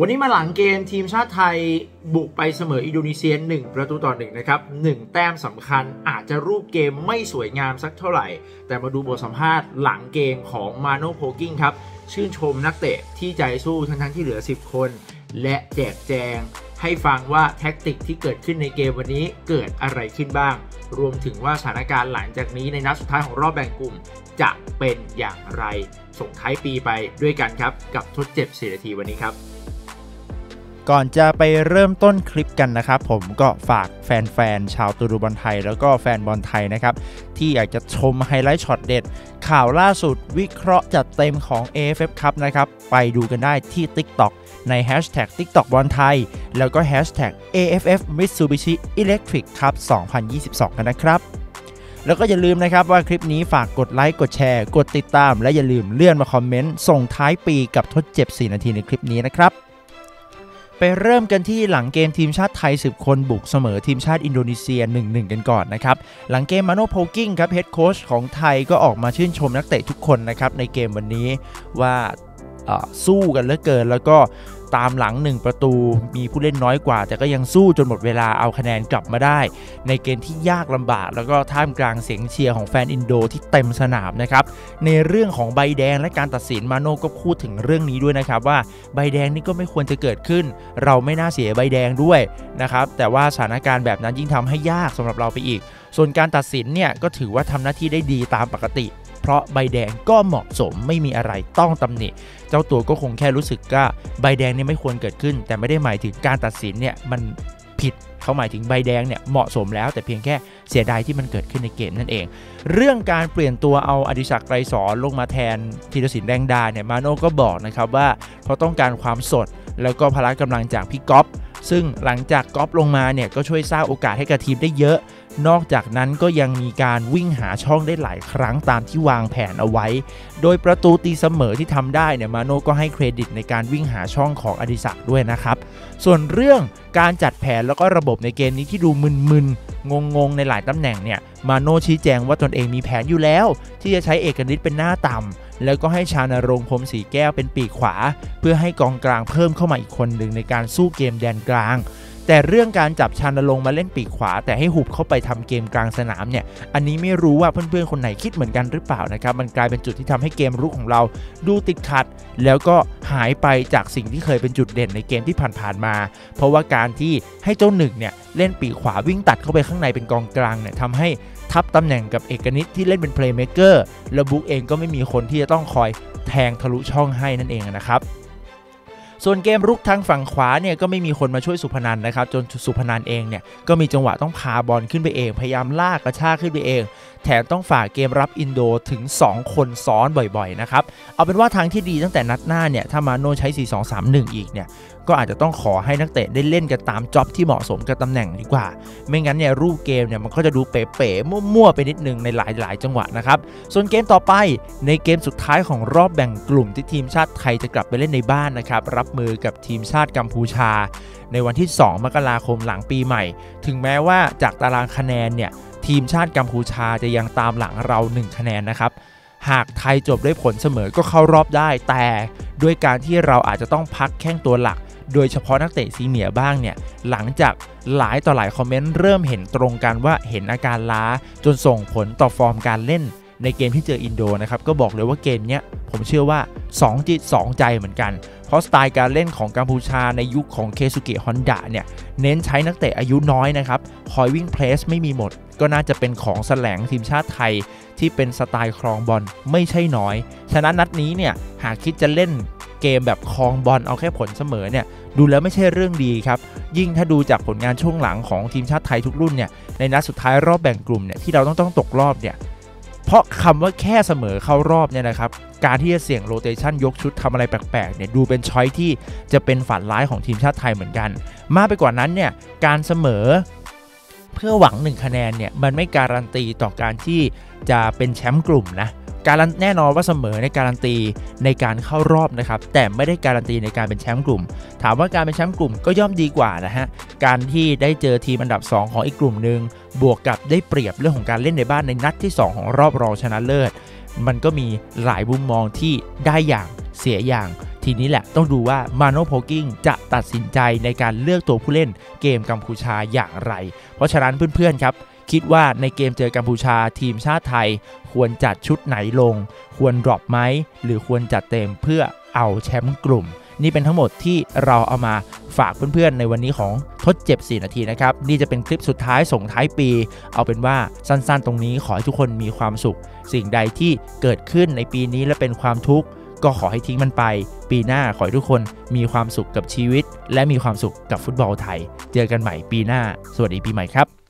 วันนี้มาหลังเกมทีมชาติไทยบุกไปเสมออินโดนีเซีย 1 ประตูต่อ1นะครับ 1 แต้มสำคัญอาจจะรูปเกมไม่สวยงามสักเท่าไหร่ แต่มาดูบทสัมภาษณ์หลังเกมของมาโน่ โพลกิ้งครับ ชื่นชมนักเตะที่ใจสู้ทั้งทั้งที่เหลือ 10 คน และแจกแจง ให้ฟังว่าแท็กติกที่เกิดขึ้นในเกมวันนี้เกิดอะไรขึ้นบ้าง รวมถึงว่าสถานการณ์หลังจากนี้ในนัดสุดท้ายของรอบแบ่งกลุ่ม จะเป็นอย่างไร ส่งท้ายปีไปด้วยกันครับกับทดเจ็บ4นาทีวันนี้ครับ ก่อนจะไปเริ่มต้นคลิปกันนะครับ ผมก็ฝากแฟนๆ ชาวกูรูบอลไทย แล้วก็แฟนบอลไทยนะครับ ที่อยากจะชมไฮไลท์ช็อตเด็ด ข่าวล่าสุดวิเคราะห์จัดเต็มของ AFF ครับนะครับ ไปดูกันได้ที่ TikTok ใน Hashtag TikTok บอลไทย แล้วก็ Hashtag AFF Mitsubishi Electric ครับ 2022 กันนะครับแล้วก็อย่าลืมนะครับว่าคลิปนี้ฝากกดไลค์กดแชร์ กดติดตาม และอย่าลืมเลื่อนมาคอมเมนต์ส่งท้ายปีกับทดเจ็บ 4 นาทีในคลิปนี้นะครับ ไปเริ่มกันที่หลังเกมทีมชาติไทย 10 คนบุกเสมอทีมชาติอินโดนีเซีย 1-1 กันก่อนนะครับ หลังเกมมาโน่ โพลกิ้งครับเฮดโค้ชของไทยก็ออกมาชื่นชมนักเตะทุกคนนะครับในเกมวันนี้ว่า สู้กันเหลือเกิน แล้วก็ตามหลัง 1 ประตูมีผู้เล่นน้อยกว่า แต่ก็ยังสู้จนหมดเวลาเอาคะแนนกลับมาได้ ในเกมที่ยากลำบาก แล้วก็ท่ามกลางเสียงเชียร์ของแฟนอินโดที่เต็มสนามนะครับในเรื่องของใบแดงและการตัดสินมาโน่ก็พูดถึงเรื่องนี้ด้วยนะครับว่าใบแดงนี่ก็ไม่ควรจะเกิดขึ้น เราไม่น่าเสียใบแดงด้วยนะครับแต่ว่าสถานการณ์แบบนั้นยิ่งทำให้ยากสำหรับเราไปอีก ส่วนการตัดสินเนี่ยก็ถือว่าทำหน้าที่ได้ดีตามปกติ เพราะใบแดงก็เหมาะสมไม่มีอะไรต้องตำหนิ เจ้าตัวก็คงแค่รู้สึกว่าใบแดงเนี่ยไม่ควรเกิดขึ้น แต่ไม่ได้หมายถึงการตัดสินเนี่ยมันผิดเขาหมายถึงใบแดงเนี่ยเหมาะสมแล้ว แต่เพียงแค่เสียดายที่มันเกิดขึ้นในเกมนั่นเอง เรื่องการเปลี่ยนตัวเอาอดิศักดิ์ไกรสอนลงมาแทนธีรศิลป์แดงดาเนี่ยมาโน่ก็บอกนะครับว่าเขาต้องการความสดแล้วก็พละกำลังจากพี่ก๊อฟ ซึ่งหลังจากก๊อฟลงมาเนี่ยก็ช่วยสร้างโอกาสให้กับทีมได้เยอะ นอกจากนั้นก็ยังมีการวิ่งหาช่องได้หลายครั้งตามที่วางแผนเอาไว้ โดยประตูตีเสมอที่ทำได้เนี่ยมาโน่ก็ให้เครดิตในการวิ่งหาช่องของอดิศักด้วยนะครับ ส่วนเรื่องการจัดแผนแล้วก็ระบบในเกมนี้ที่ดูมึนๆ งงๆ ในหลายตำแหน่งเนี่ยมาโน่ชี้แจงว่าตนเองมีแผนอยู่แล้ว ที่จะใช้เอกนิตเป็นหน้าต่ำ แล้วก็ให้ชานรงค์พรมสีแก้วเป็นปีกขวา เพื่อให้กองกลางเพิ่มเข้ามาอีกคนหนึ่งในการสู้เกมแดนกลาง แต่เรื่องการจับชานลงมาเล่นปีกขวา แต่ให้หุบเข้าไปทำเกมกลางสนามเนี่ยอันนี้ไม่รู้ว่าเพื่อนๆคนไหนคิดเหมือนกันหรือเปล่านะครับมันกลายเป็นจุดที่ทำให้เกมรุกของเราดูติดขัด แล้วก็หายไปจากสิ่งที่เคยเป็นจุดเด่นในเกมที่ผ่านๆมา เพราะว่าการที่ให้เจ้าหนึ่งเนี่ยเล่นปีกขวาวิ่งตัดเข้าไปข้างในเป็นกองกลางเนี่ยทำให้ทับตำแหน่งกับเอกนิตที่เล่นเป็นเพลย์เม k เกอร์แล้วบุ๊กเองก็ไม่มีคนที่จะต้องคอยแทงทะลุช่องให้นั่นเองนะครับ ส่วนเกมรุกทางฝั่งขวาเนี่ยก็ไม่มีคนมาช่วยสุพนันนะครับจนสุพนันเองเนี่ยก็มีจังหวะต้องพาบอลขึ้นไปเอง พยายามลากกระชากขึ้นไปเอง แถมต้องฝากเกมรับอินโดถึง 2 คนซ้อนบ่อยๆนะครับเอาเป็นว่าทางที่ดีตั้งแต่นัดหน้าเนี่ยถ้ามาโนใช้ 4-2-3-1 อีกเนี่ยก็อาจจะต้องขอให้นักเตะได้เล่นกันตามจ็อบที่เหมาะสมกับตำแหน่งดีกว่า ไม่งั้นเนี่ยรูปเกมเนี่ยมันก็จะดูเป๋ๆมั่วๆไปนิดนึงในหลายๆ จังหวะนะครับ ส่วนเกมต่อไปในเกมสุดท้ายของรอบแบ่งกลุ่มที่ทีมชาติไทยจะกลับไปเล่นในบ้านนะครับรับมือกับทีมชาติกัมพูชา ในวันที่ 2 มกราคมหลังปีใหม่ ถึงแม้ว่าจากตารางคะแนนเนี่ยทีมชาติกัมพูชาจะยังตามหลังเรา 1 คะแนนนะครับ หากไทยจบด้วยผลเสมอก็เข้ารอบได้ แต่ด้วยการที่เราอาจจะต้องพักแข้งตัวหลัก โดยเฉพาะนักเตะ senior บ้างเนี่ยหลังจากหลายต่อหลายคอมเมนต์เริ่มเห็นตรงกันว่าเห็นอาการล้าจนส่งผลต่อฟอร์มการเล่นในเกมที่เจออินโดนะครับก็บอกเลยว่าเกมเนี้ยผมเชื่อว่า 2 จิต 2 ใจเหมือนกัน เพราะสไตล์การเล่นของกัมพูชาในยุคของเคสุเกะฮอนดะเนี่ยเน้นใช้นักเตะอายุน้อยนะครับคอยวิ่งเพลสไม่มีหมด ก็น่าจะเป็นของแสลงทีมชาติไทย ที่เป็นสไตล์ครองบอลไม่ใช่น้อย ฉะนั้นนัดนี้เนี่ยหากคิดจะเล่น เกมแบบครองบอลเอาแค่ผลเสมอเนี่ยดูแล้วไม่ใช่เรื่องดีครับ ยิ่งถ้าดูจากผลงานช่วงหลังของทีมชาติไทยทุกรุ่นเนี่ยในนัดสุดท้ายรอบแบ่งกลุ่มเนี่ยที่เราต้องต้องตกรอบเนี่ยเพราะคำว่าแค่เสมอเข้ารอบเนี่ยนะครับการที่จะเสี่ยงโรเตชันยกชุดทำอะไรแปลกๆเนี่ยดูเป็นช้อยที่จะเป็นฝันร้ายของทีมชาติไทยเหมือนกัน มากไปกว่านั้นเนี่ยการเสมอเพื่อหวัง 1 คะแนนเนี่ยมันไม่การันตีต่อการที่จะเป็นแชมป์กลุ่มนะ การันแน่นอนว่าเสมอในการันตีในการเข้ารอบนะครับ แต่ไม่ได้การันตีในการเป็นแชมป์กลุ่ม ถามว่าการเป็นแชมป์กลุ่มก็ย่อมดีกว่านะฮะ การที่ได้เจอทีมอันดับ 2 ของอีกกลุ่มหนึ่งบวกกับได้เปรียบเรื่องของการเล่นในบ้านในนัดที่ 2 ของรอบรองชนะเลิศ มันก็มีหลายมุมมองที่ได้อย่างเสียอย่าง ทีนี้แหละต้องดูว่ามาโนโพกิ้งจะตัดสินใจในการเลือกตัวผู้เล่นเกมกัมพูชาอย่างไร เพราะฉะนั้นเพื่อนๆครับ คิดว่าในเกมเจอกัมพูชาทีมชาติไทย ควรจัดชุดไหนลง ควรดรอปไหมหรือควรจัดเต็มเพื่อเอาแชมป์กลุ่ม นี่เป็นทั้งหมดที่เราเอามาฝากเพื่อนๆ ในวันนี้ของทดเจ็บ 4 นาทีนะครับ นี่จะเป็นคลิปสุดท้ายส่งท้ายปี เอาเป็นว่าสั้นๆ ตรงนี้ขอให้ทุกคนมีความสุข สิ่งใดที่เกิดขึ้นในปีนี้และเป็นความทุกข์ก็ขอให้ทิ้งมันไป ปีหน้าขอให้ทุกคนมีความสุขกับชีวิต และมีความสุขกับฟุตบอลไทย เจอกันใหม่ปีหน้า สวัสดีปีใหม่ครับ